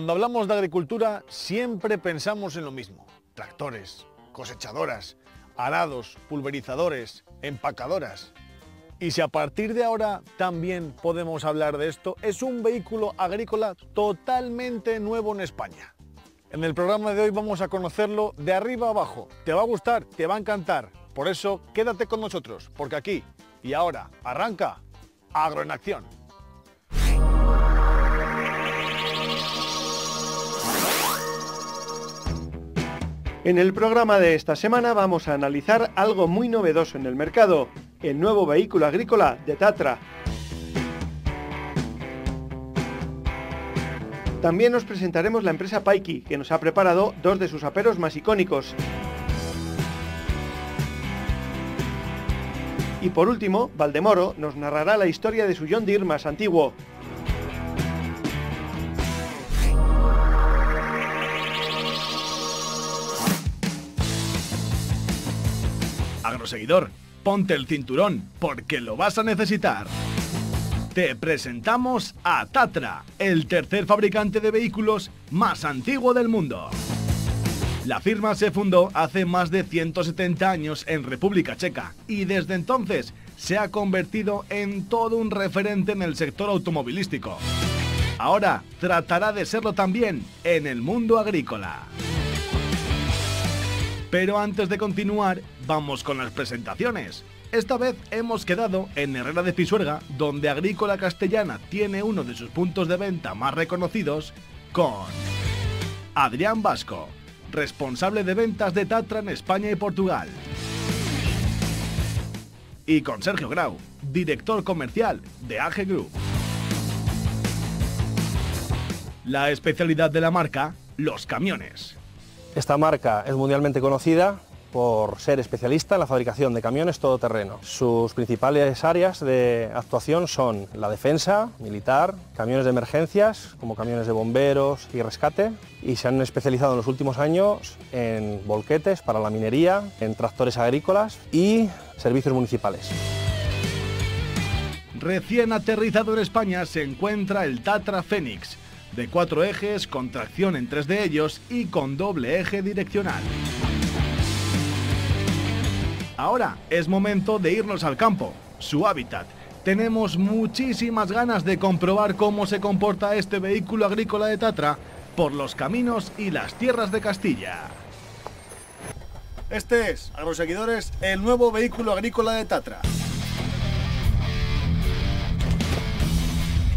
Cuando hablamos de agricultura siempre pensamos en lo mismo. Tractores, cosechadoras, arados, pulverizadores, empacadoras. Y si a partir de ahora también podemos hablar de esto, es un vehículo agrícola totalmente nuevo en España. En el programa de hoy vamos a conocerlo de arriba abajo. Te va a gustar, te va a encantar. Por eso quédate con nosotros, porque aquí y ahora arranca Agro en Acción. En el programa de esta semana vamos a analizar algo muy novedoso en el mercado, el nuevo vehículo agrícola de Tatra. También nos presentaremos la empresa Paiki, que nos ha preparado dos de sus aperos más icónicos. Y por último, Valdemoro nos narrará la historia de su John Deere más antiguo, Agroseguidor, ponte el cinturón porque lo vas a necesitar. Te presentamos a Tatra, el tercer fabricante de vehículos más antiguo del mundo. La firma se fundó hace más de 170 años en República Checa y desde entonces se ha convertido en todo un referente en el sector automovilístico. Ahora tratará de serlo también en el mundo agrícola. Pero antes de continuar, vamos con las presentaciones. Esta vez hemos quedado en Herrera de Pisuerga, donde Agrícola Castellana tiene uno de sus puntos de venta más reconocidos, con Adrián Vasco, responsable de ventas de Tatra en España y Portugal. Y con Sergio Grau, director comercial de AG Group. La especialidad de la marca, los camiones. Esta marca es mundialmente conocida por ser especialista en la fabricación de camiones todoterreno. Sus principales áreas de actuación son la defensa, militar, camiones de emergencias, como camiones de bomberos y rescate, y se han especializado en los últimos años en volquetes para la minería, en tractores agrícolas y servicios municipales. Recién aterrizado en España se encuentra el Tatra Fénix, de cuatro ejes, con tracción en tres de ellos y con doble eje direccional. Ahora es momento de irnos al campo, su hábitat. Tenemos muchísimas ganas de comprobar cómo se comporta este vehículo agrícola de Tatra por los caminos y las tierras de Castilla. Este es, a los seguidores, el nuevo vehículo agrícola de Tatra.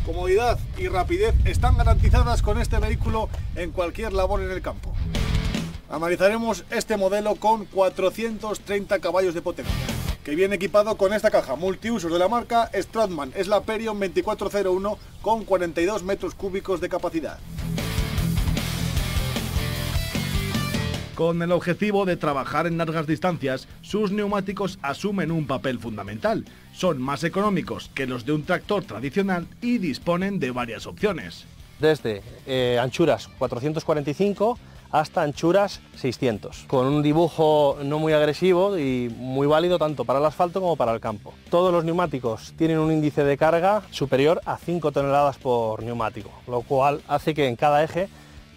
Comodidad y rapidez están garantizadas con este vehículo en cualquier labor en el campo. Analizaremos este modelo con 430 caballos de potencia, que viene equipado con esta caja multiusos de la marca Stratman. Es la Perion 2401 con 42 metros cúbicos de capacidad. Con el objetivo de trabajar en largas distancias, sus neumáticos asumen un papel fundamental. Son más económicos que los de un tractor tradicional y disponen de varias opciones. Desde eh, anchuras 445 hasta anchuras 600, con un dibujo no muy agresivo y muy válido tanto para el asfalto como para el campo. Todos los neumáticos tienen un índice de carga superior a 5 toneladas por neumático, lo cual hace que en cada eje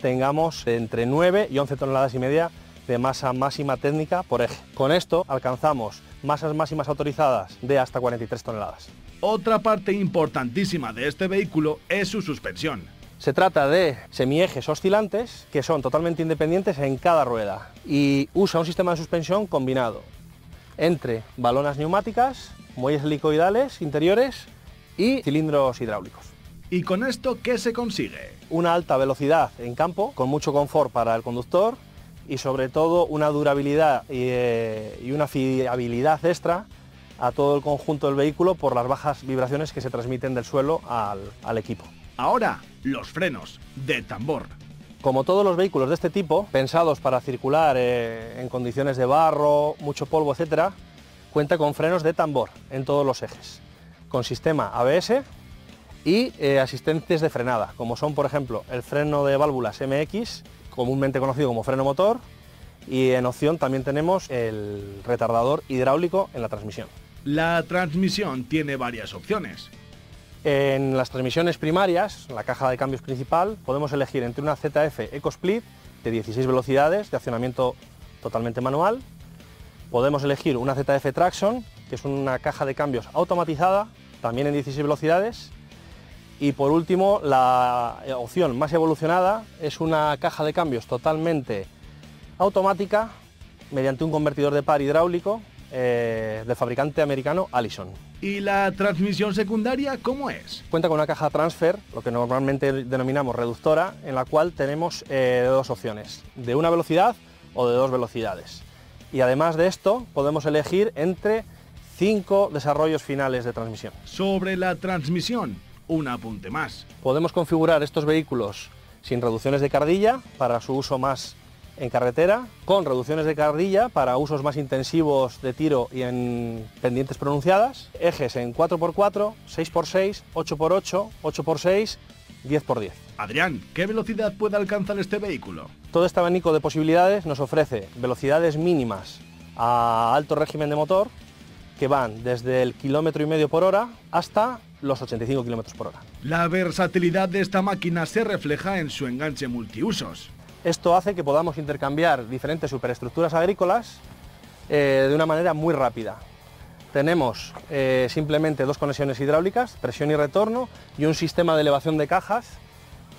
tengamos entre 9 y 11 toneladas y media de masa máxima técnica por eje. Con esto alcanzamos masas máximas autorizadas de hasta 43 toneladas. Otra parte importantísima de este vehículo es su suspensión. Se trata de semiejes oscilantes que son totalmente independientes en cada rueda y usa un sistema de suspensión combinado entre balonas neumáticas, muelles helicoidales interiores y cilindros hidráulicos. ¿Y con esto qué se consigue? Una alta velocidad en campo, con mucho confort para el conductor y sobre todo una durabilidad y, eh, y una fiabilidad extra a todo el conjunto del vehículo por las bajas vibraciones que se transmiten del suelo al, al equipo. Ahora, los frenos de tambor. Como todos los vehículos de este tipo, pensados para circular eh, en condiciones de barro, mucho polvo, etc., cuenta con frenos de tambor en todos los ejes, con sistema ABS y eh, asistentes de frenada, como son, por ejemplo, el freno de válvulas MX, comúnmente conocido como freno motor, y en opción también tenemos el retardador hidráulico en la transmisión. La transmisión tiene varias opciones. En las transmisiones primarias, la caja de cambios principal, podemos elegir entre una ZF EcoSplit de 16 velocidades de accionamiento totalmente manual. Podemos elegir una ZF Traction, que es una caja de cambios automatizada, también en 16 velocidades. Y por último, la opción más evolucionada es una caja de cambios totalmente automática mediante un convertidor de par hidráulico eh, del fabricante americano Allison. ¿Y la transmisión secundaria cómo es? Cuenta con una caja transfer, lo que normalmente denominamos reductora, en la cual tenemos eh, dos opciones, de una velocidad o de dos velocidades. Y además de esto, podemos elegir entre cinco desarrollos finales de transmisión. Sobre la transmisión, un apunte más. Podemos configurar estos vehículos sin reducciones de cardilla para su uso más en carretera, con reducciones de cardilla para usos más intensivos de tiro y en pendientes pronunciadas, ejes en 4x4, 6x6, 8x8, 8x6, 10x10. Adrián, ¿qué velocidad puede alcanzar este vehículo? Todo este abanico de posibilidades nos ofrece velocidades mínimas a alto régimen de motor que van desde el kilómetro y medio por hora hasta los 85 kilómetros por hora. La versatilidad de esta máquina se refleja en su enganche multiusos. Esto hace que podamos intercambiar diferentes superestructuras agrícolas eh, de una manera muy rápida. Tenemos eh, simplemente dos conexiones hidráulicas, presión y retorno, y un sistema de elevación de cajas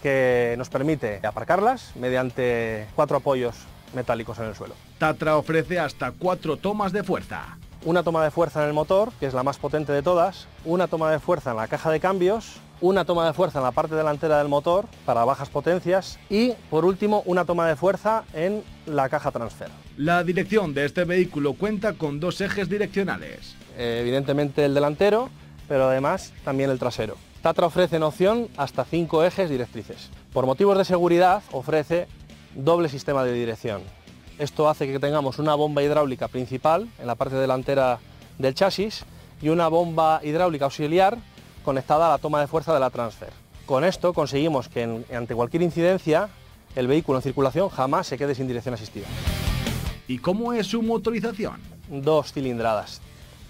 que nos permite aparcarlas mediante cuatro apoyos metálicos en el suelo. Tatra ofrece hasta cuatro tomas de fuerza. Una toma de fuerza en el motor, que es la más potente de todas, una toma de fuerza en la caja de cambios una toma de fuerza en la parte delantera del motor para bajas potencias y por último una toma de fuerza en la caja transfer. La dirección de este vehículo cuenta con dos ejes direccionales. Eh, evidentemente el delantero, pero además también el trasero. Tatra ofrece en opción hasta cinco ejes directrices. Por motivos de seguridad ofrece doble sistema de dirección. Esto hace que tengamos una bomba hidráulica principal en la parte delantera del chasis y una bomba hidráulica auxiliar conectada a la toma de fuerza de la transfer. Con esto conseguimos que ante cualquier incidencia el vehículo en circulación jamás se quede sin dirección asistida. ¿Y cómo es su motorización? Dos cilindradas,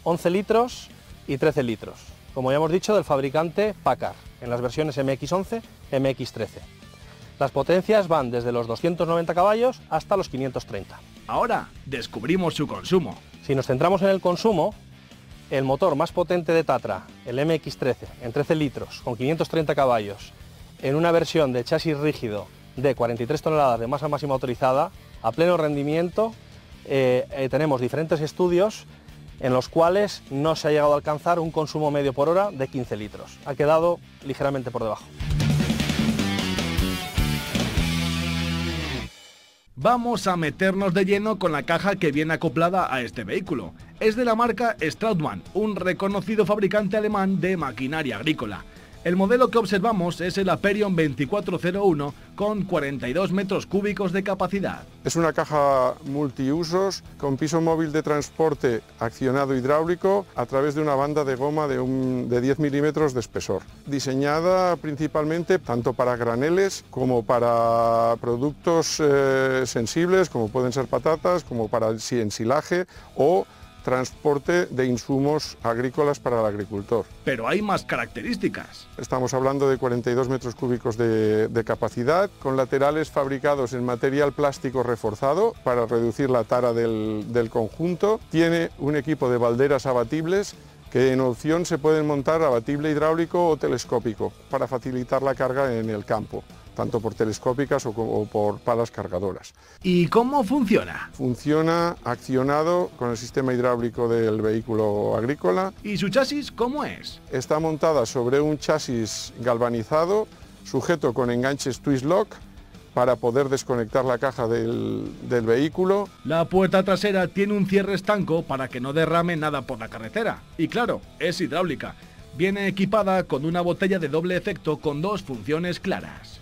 11 litros y 13 litros. Como ya hemos dicho, del fabricante Packard, en las versiones MX11, MX13. Las potencias van desde los 290 caballos hasta los 530. Ahora descubrimos su consumo. Si nos centramos en el consumo, el motor más potente de Tatra, el MX-13, en 13 litros, con 530 caballos, en una versión de chasis rígido de 43 toneladas de masa máxima autorizada, a pleno rendimiento, eh, eh, tenemos diferentes estudios en los cuales no se ha llegado a alcanzar un consumo medio por hora de 15 litros. Ha quedado ligeramente por debajo. Vamos a meternos de lleno con la caja que viene acoplada a este vehículo. Es de la marca Strautmann, un reconocido fabricante alemán de maquinaria agrícola. El modelo que observamos es el Aperion 2401 con 42 metros cúbicos de capacidad. Es una caja multiusos con piso móvil de transporte accionado hidráulico a través de una banda de goma de, 10 milímetros de espesor. Diseñada principalmente tanto para graneles como para productos eh, sensibles como pueden ser patatas, como para ensilaje o transporte de insumos agrícolas para el agricultor. Pero hay más características. Estamos hablando de 42 metros cúbicos de, capacidad, con laterales fabricados en material plástico reforzado para reducir la tara del, del conjunto. Tiene un equipo de balderas abatibles que en opción se pueden montar abatible hidráulico o telescópico para facilitar la carga en el campo tanto por telescópicas o, por palas cargadoras. ¿Y cómo funciona? Funciona accionado con el sistema hidráulico del vehículo agrícola. ¿Y su chasis cómo es? Está montada sobre un chasis galvanizado, sujeto con enganches twist lock para poder desconectar la caja del, del, vehículo. La puerta trasera tiene un cierre estanco para que no derrame nada por la carretera. Y claro, es hidráulica. Viene equipada con una botella de doble efecto con dos funciones claras.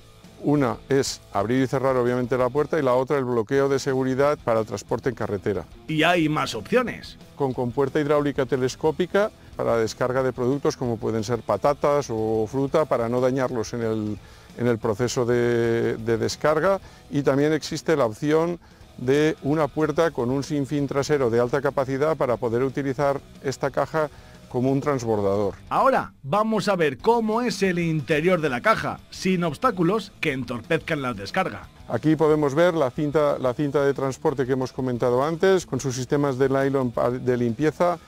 Una es abrir y cerrar obviamente la puerta y la otra el bloqueo de seguridad para el transporte en carretera. Y hay más opciones. Con compuerta hidráulica telescópica para descarga de productos como pueden ser patatas o fruta para no dañarlos en el, proceso de, de descarga y también existe la opción de una puerta con un sinfín trasero de alta capacidad para poder utilizar esta caja como un transbordador. Ahora vamos a ver cómo es el interior de la caja, sin obstáculos que entorpezcan la descarga. Aquí podemos ver la cinta, la cinta de transporte que hemos comentado antes, con sus sistemas de nylon de limpieza.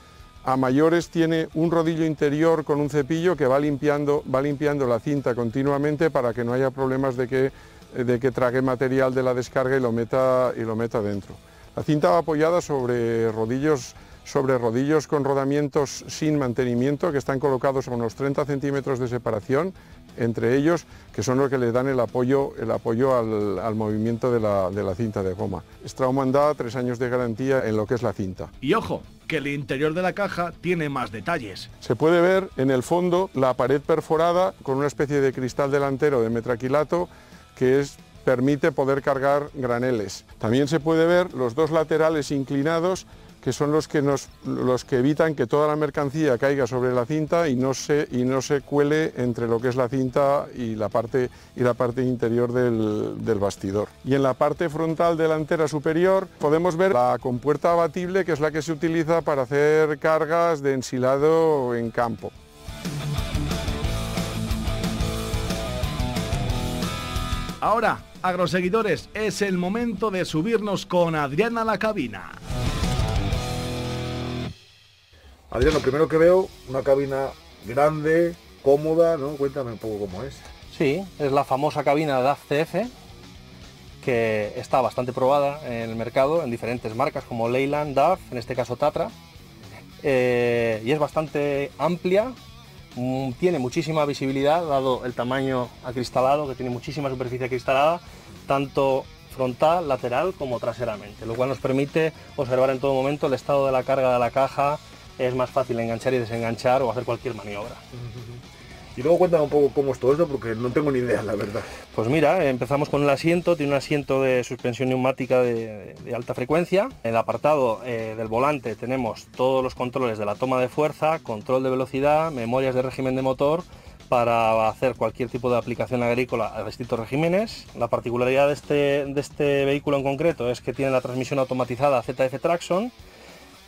A mayores tiene un rodillo interior con un cepillo que va limpiando, va limpiando la cinta continuamente para que no haya problemas de que, de que trague material de la descarga y lo meta, y lo meta dentro. La cinta va apoyada sobre rodillos sobre rodillos con rodamientos sin mantenimiento que están colocados a unos 30 centímetros de separación entre ellos, que son los que le dan el apoyo, el apoyo al, movimiento de la, cinta de goma. Straumann da tres años de garantía en lo que es la cinta. Y ojo, que el interior de la caja tiene más detalles. Se puede ver en el fondo la pared perforada con una especie de cristal delantero de metraquilato que es permite poder cargar graneles. También se puede ver los dos laterales inclinados que son los que, nos, los que evitan que toda la mercancía caiga sobre la cinta y no, se, y no se cuele entre lo que es la cinta y la parte, y la parte interior del, del bastidor. Y en la parte frontal delantera superior podemos ver la compuerta abatible, que es la que se utiliza para hacer cargas de ensilado en campo. Ahora, agroseguidores, es el momento de subirnos con Adriana a la cabina. Adrián, lo primero que veo, una cabina grande, cómoda, ¿no? Cuéntame un poco cómo es. Sí, es la famosa cabina DAF CF, que está bastante probada en el mercado en diferentes marcas como Leyland, DAF, en este caso Tatra, eh, y es bastante amplia, mm, tiene muchísima visibilidad dado el tamaño acristalado, que tiene muchísima superficie acristalada, tanto frontal, lateral como traseramente, lo cual nos permite observar en todo momento el estado de la carga de la caja, es más fácil enganchar y desenganchar o hacer cualquier maniobra. Y luego cuéntame un poco cómo es todo esto, porque no tengo ni idea, la verdad. Pues mira, empezamos con el asiento, tiene un asiento de suspensión neumática de, alta frecuencia. En el apartado eh, del volante tenemos todos los controles de la toma de fuerza, control de velocidad, memorias de régimen de motor, para hacer cualquier tipo de aplicación agrícola a distintos regímenes. La particularidad de este, de este vehículo en concreto es que tiene la transmisión automatizada ZF Traction,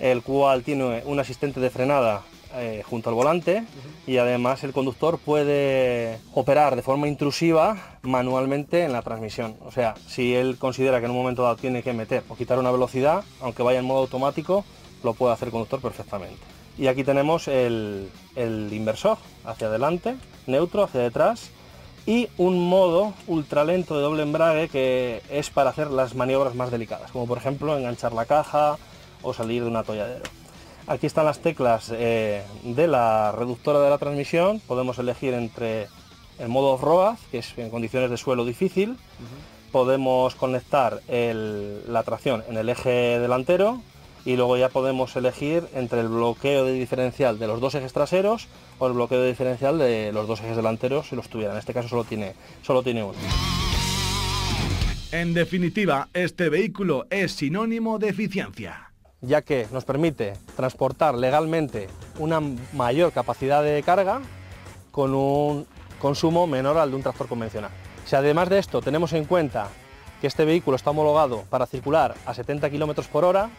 el cual tiene un asistente de frenada eh, junto al volante y además el conductor puede operar de forma intrusiva manualmente en la transmisión. O sea, si él considera que en un momento dado tiene que meter o quitar una velocidad, aunque vaya en modo automático, lo puede hacer el conductor perfectamente. Y aquí tenemos el, inversor hacia adelante, neutro hacia detrás y un modo ultralento de doble embrague que es para hacer las maniobras más delicadas, como por ejemplo enganchar la caja, o salir de un atolladero. Aquí están las teclas eh, de la reductora de la transmisión, podemos elegir entre el modo off-road, que es en condiciones de suelo difícil, podemos conectar la tracción en el eje delantero y luego ya podemos elegir entre el bloqueo de diferencial de los dos ejes traseros o el bloqueo de diferencial de los dos ejes delanteros si los tuviera. En este caso solo tiene, solo tiene uno. En definitiva, este vehículo es sinónimo de eficiencia ya que nos permite transportar legalmente una mayor capacidad de carga con un consumo menor al de un tractor convencional. Si además de esto tenemos en cuenta que este vehículo está homologado para circular a 70 km por hora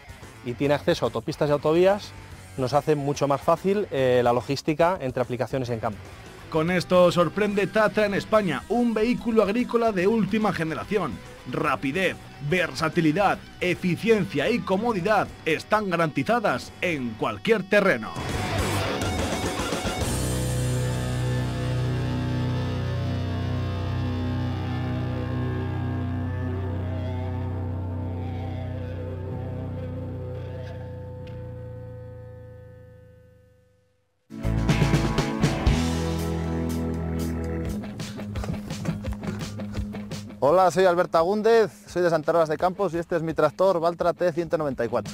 y tiene acceso a autopistas y autovías, nos hace mucho más fácil eh, la logística entre aplicaciones en campo. Con esto sorprende Tatra en España, un vehículo agrícola de última generación rapidez, versatilidad, eficiencia y comodidad están garantizadas en cualquier terreno. Hola, soy Alberto Agúndez, soy de Santa Rosa de Campos y este es mi tractor Valtra T194.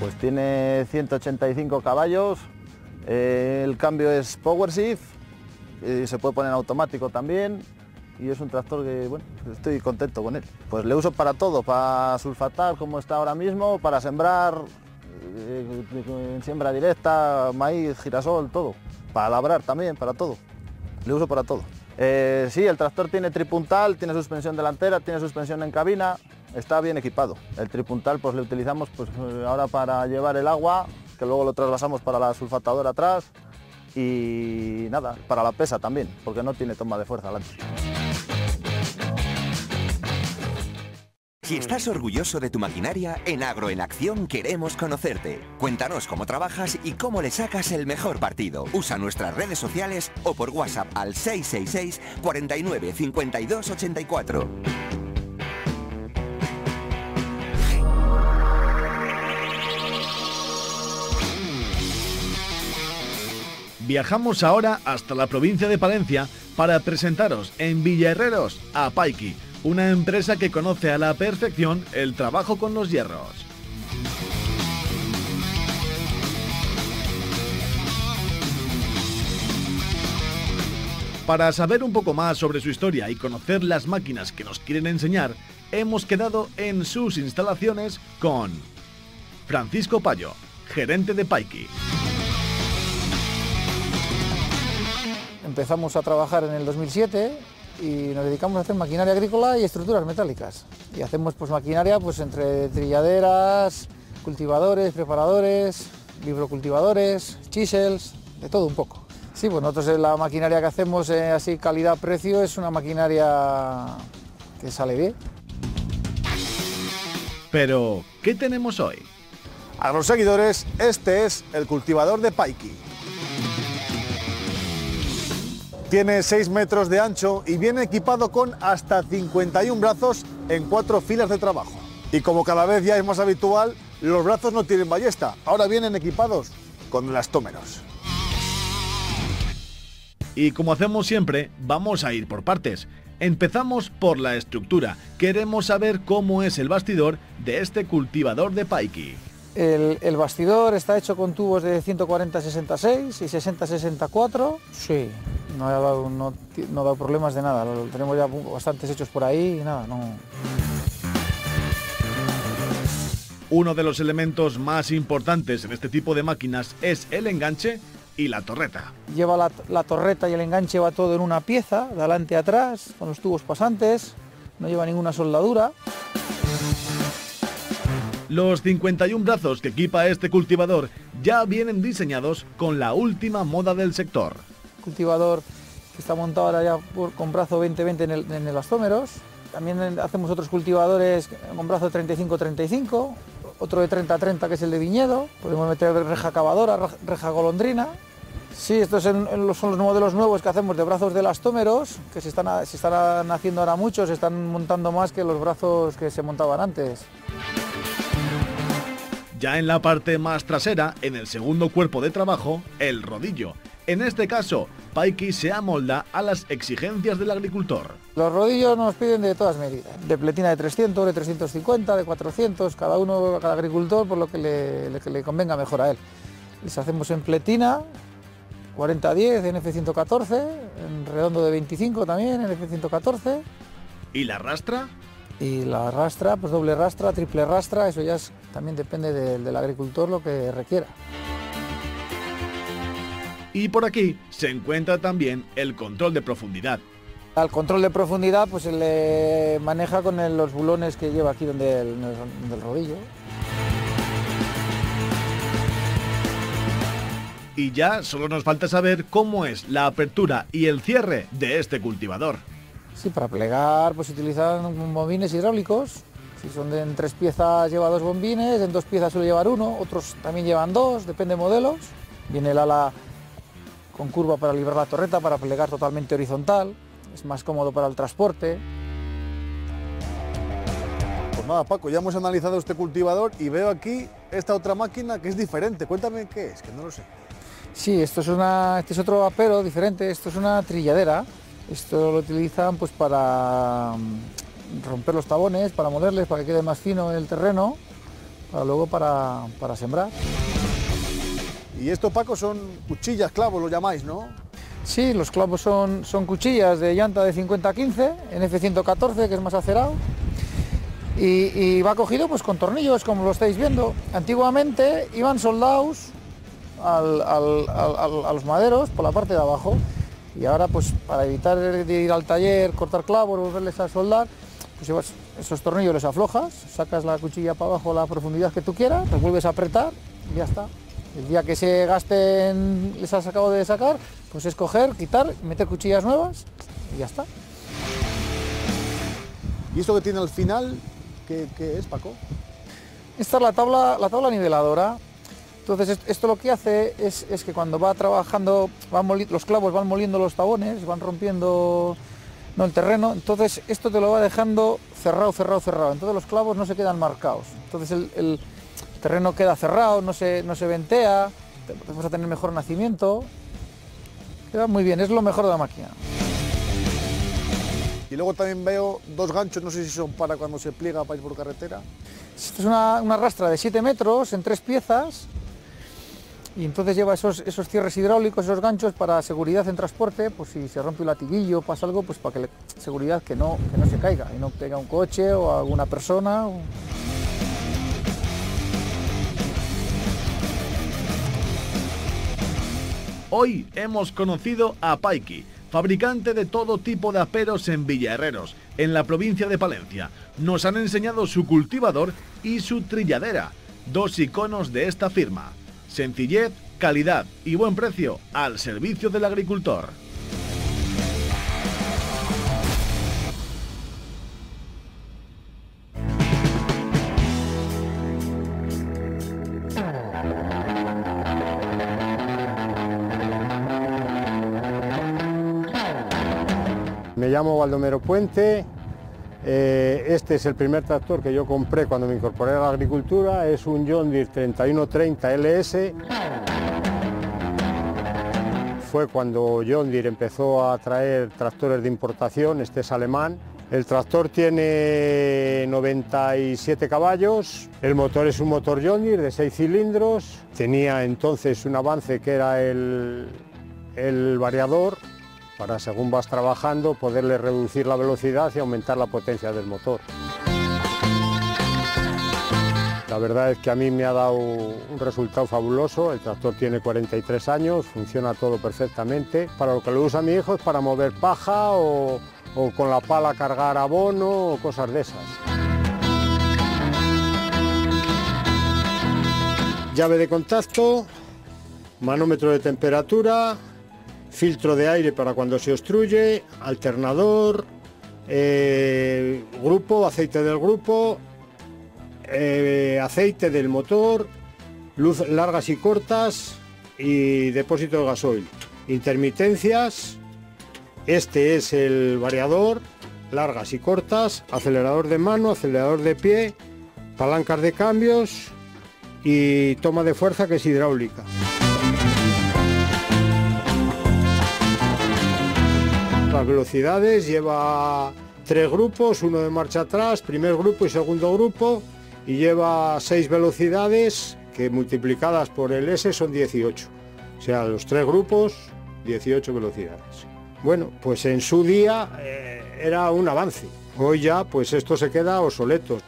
Pues tiene 185 caballos, eh, el cambio es Power Shift, y se puede poner automático también y es un tractor que, bueno, estoy contento con él. Pues le uso para todo, para sulfatar como está ahora mismo, para sembrar, eh, en siembra directa, maíz, girasol, todo. Para labrar también, para todo le uso para todo. Eh, sí, el tractor tiene tripuntal, tiene suspensión delantera, tiene suspensión en cabina, está bien equipado. El tripuntal pues le utilizamos pues ahora para llevar el agua, que luego lo trasvasamos para la sulfatadora atrás y nada, para la pesa también, porque no tiene toma de fuerza adelante. Si estás orgulloso de tu maquinaria, en Agro en Acción queremos conocerte. Cuéntanos cómo trabajas y cómo le sacas el mejor partido. Usa nuestras redes sociales o por WhatsApp al 666 49 52 84. Viajamos ahora hasta la provincia de Palencia para presentaros en Villaherreros a Paiki, una empresa que conoce a la perfección el trabajo con los hierros. Para saber un poco más sobre su historia y conocer las máquinas que nos quieren enseñar, hemos quedado en sus instalaciones con Francisco Payo, gerente de Paiki. Empezamos a trabajar en el 2007 y nos dedicamos a hacer maquinaria agrícola y estructuras metálicas. Y hacemos pues maquinaria pues entre trilladeras, cultivadores, preparadores, librocultivadores, chisels, de todo un poco. Sí, pues nosotros eh, la maquinaria que hacemos eh, así calidad-precio es una maquinaria que sale bien. Pero, ¿qué tenemos hoy? A los seguidores, este es el cultivador de Paiki. Tiene 6 metros de ancho y viene equipado con hasta 51 brazos en cuatro filas de trabajo. Y como cada vez ya es más habitual, los brazos no tienen ballesta, ahora vienen equipados con elastómeros. Y como hacemos siempre, vamos a ir por partes. Empezamos por la estructura. Queremos saber cómo es el bastidor de este cultivador de Paiki. El, el bastidor está hecho con tubos de 140-66 y 60-64. Sí, no ha, dado, no, no ha dado problemas de nada. Lo tenemos ya bastantes hechos por ahí y nada, no. Uno de los elementos más importantes en este tipo de máquinas es el enganche y la torreta. Lleva la, la torreta y el enganche va todo en una pieza, de adelante a atrás, con los tubos pasantes. No lleva ninguna soldadura. Los 51 brazos que equipa este cultivador ya vienen diseñados con la última moda del sector. Cultivador que está montado ahora ya con brazo 20-20 en, el, en elastómeros. También hacemos otros cultivadores con brazo 35-35, otro de 30-30 que es el de viñedo. Podemos meter reja cavadora, re- reja golondrina. Sí, estos son los modelos nuevos que hacemos de brazos de elastómeros, que se están, se están haciendo ahora muchos, están montando más que los brazos que se montaban antes. Ya en la parte más trasera, en el segundo cuerpo de trabajo, el rodillo. En este caso, Paiki se amolda a las exigencias del agricultor. Los rodillos nos piden de todas medidas, de pletina de 300, de 350, de 400, cada uno, cada agricultor por lo que le, le- que le convenga mejor a él. Les hacemos en pletina, 40-10, en F114, en redondo de 25 también, en F114, ¿Y la rastra? y la rastra, pues doble rastra, triple rastra, eso ya es- también depende del- del agricultor lo que requiera. Y por aquí se encuentra también el control de profundidad. Al control de profundidad pues se le maneja con el- los bulones que lleva aquí donde el, donde el rodillo. Y ya solo nos falta saber cómo es la apertura y el cierre de este cultivador. Sí, para plegar pues se utilizan bombines hidráulicos. Si son de en tres piezas lleva dos bombines, en dos piezas suele llevar uno, otros también llevan dos, depende de modelos. Viene el ala con curva para liberar la torreta, para plegar totalmente horizontal. Es más cómodo para el transporte. Pues nada, Paco, ya hemos analizado este cultivador y veo aquí esta otra máquina que es diferente. Cuéntame qué es, que no lo sé. Sí, esto es una, este es otro apero diferente, esto es una trilladera. Esto lo utilizan pues para mm, romper los tabones, para molerles, para que quede más fino el terreno, para luego para, para sembrar. Y esto, Paco, son cuchillas, clavos, lo llamáis, ¿no? Sí, los clavos son, son cuchillas de llanta de 50-15 en F114, que es más acerado. Y, va cogido pues con tornillos, como lo estáis viendo. Antiguamente iban soldados al- al- al- a los maderos por la parte de abajo. Y ahora, pues para evitar ir al taller, cortar clavos, volverles a soldar, pues esos tornillos los aflojas, sacas la cuchilla para abajo la profundidad que tú quieras, los vuelves a apretar y ya está. El día que se gasten, les has acabado de sacar, pues es coger, quitar, meter cuchillas nuevas y ya está. ¿Y esto que tiene al final, qué, qué es, Paco? Esta es la tabla, la tabla niveladora. Entonces est- esto lo que hace es, es que cuando va trabajando, van los clavos van moliendo los tabones, van rompiendo no, el terreno, entonces esto te lo va dejando cerrado, cerrado, cerrado. Entonces los clavos no se quedan marcados. Entonces el, el terreno queda cerrado, no se, no se ventea, te- vamos a tener mejor nacimiento. Queda muy bien, es lo mejor de la máquina. Y luego también veo dos ganchos, no sé si son para cuando se pliega para ir por carretera. Esto es una, una rastra de 7 metros en tres piezas y entonces lleva esos, esos cierres hidráulicos, esos ganchos para seguridad en transporte, pues si se rompe un latiguillo o pasa algo, pues para que le, seguridad que no, que no se caiga y no pega un coche o a alguna persona. o- Hoy hemos conocido a Paiki, fabricante de todo tipo de aperos en Villaherreros, en la provincia de Palencia. Nos han enseñado su cultivador y su trilladera, dos iconos de esta firma. Sencillez, calidad y buen precio al servicio del agricultor. Llamo Baldomero Puente. eh, este es el primer tractor que yo compré cuando me incorporé a la agricultura. Es un John Deere 3130 LS. Fue cuando John Deere empezó a traer tractores de importación. Este es alemán. El tractor tiene 97 caballos. El motor es un motor John Deere de 6 cilindros. Tenía entonces un avance que era el, el variador para según vas trabajando poderle reducir la velocidad y aumentar la potencia del motor. La verdad es que a mí me ha dado un resultado fabuloso, el tractor tiene 43 años, funciona todo perfectamente. Para lo que lo usa mi hijo es para mover paja o, o con la pala cargar abono o cosas de esas. Llave de contacto, manómetro de temperatura, filtro de aire para cuando se obstruye, alternador, eh, grupo, aceite del grupo, eh, aceite del motor, luz largas y cortas y depósito de gasoil. Intermitencias, este es el variador, largas y cortas, acelerador de mano, acelerador de pie, palancas de cambios y toma de fuerza que es hidráulica. Las velocidades lleva tres grupos, uno de marcha atrás, primer grupo y segundo grupo, y lleva seis velocidades que multiplicadas por el S son 18. O sea, los tres grupos, 18 velocidades. Bueno, pues en su día eh, era un avance. Hoy ya, pues esto se queda obsoleto.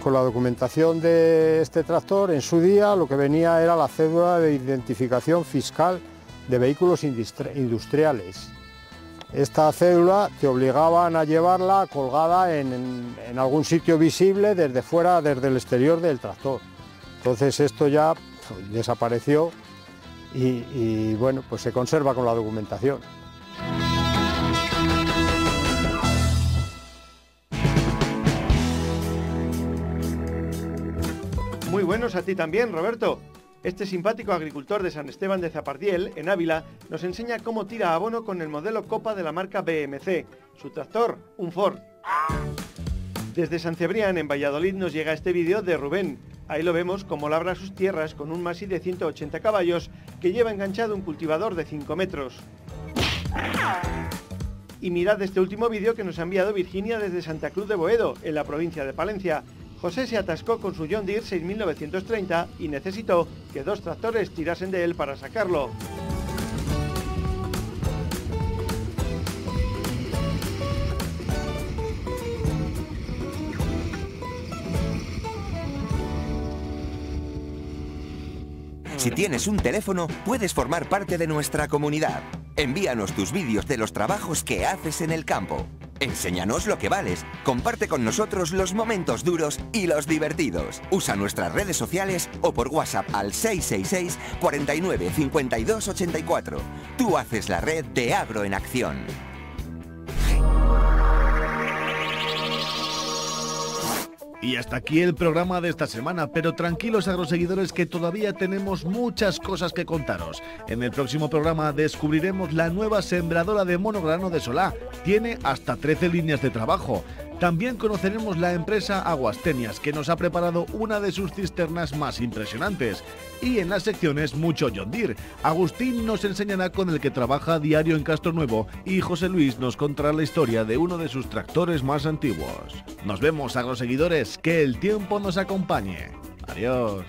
Con la documentación de este tractor, en su día lo que venía era la cédula de identificación fiscal de vehículos industri- industriales. Esta cédula te obligaban a llevarla colgada en algún sitio visible desde fuera, desde el exterior del tractor. Entonces esto ya pues, desapareció y, y, bueno, pues se conserva con la documentación. Muy buenos a ti también, Roberto. Este simpático agricultor de San Esteban de Zapardiel, en Ávila, nos enseña cómo tira abono con el modelo Copa de la marca BMC. Su tractor, un Ford. Desde San Cebrián, en Valladolid, nos llega este vídeo de Rubén. Ahí lo vemos cómo labra sus tierras con un Masi de 180 caballos que lleva enganchado un cultivador de 5 metros. Y mirad este último vídeo que nos ha enviado Virginia desde Santa Cruz de Boedo, en la provincia de Palencia. José se atascó con su John Deere 6930 y necesitó que dos tractores tirasen de él para sacarlo. Si tienes un teléfono, puedes formar parte de nuestra comunidad. Envíanos tus vídeos de los trabajos que haces en el campo. Enséñanos lo que vales. Comparte con nosotros los momentos duros y los divertidos. Usa nuestras redes sociales o por WhatsApp al 666 49 52 84. Tú haces la red de Agro en Acción. Y hasta aquí el programa de esta semana, pero tranquilos agroseguidores que todavía tenemos muchas cosas que contaros. En el próximo programa descubriremos la nueva sembradora de monograno de Solá. Tiene hasta 13 líneas de trabajo. También conoceremos la empresa Aguastenias, que nos ha preparado una de sus cisternas más impresionantes. Y en las secciones mucho John Deere. Agustín nos enseñará con el que trabaja a diario en Castro Nuevo y José Luis nos contará la historia de uno de sus tractores más antiguos. Nos vemos, agroseguidores, que el tiempo nos acompañe. Adiós.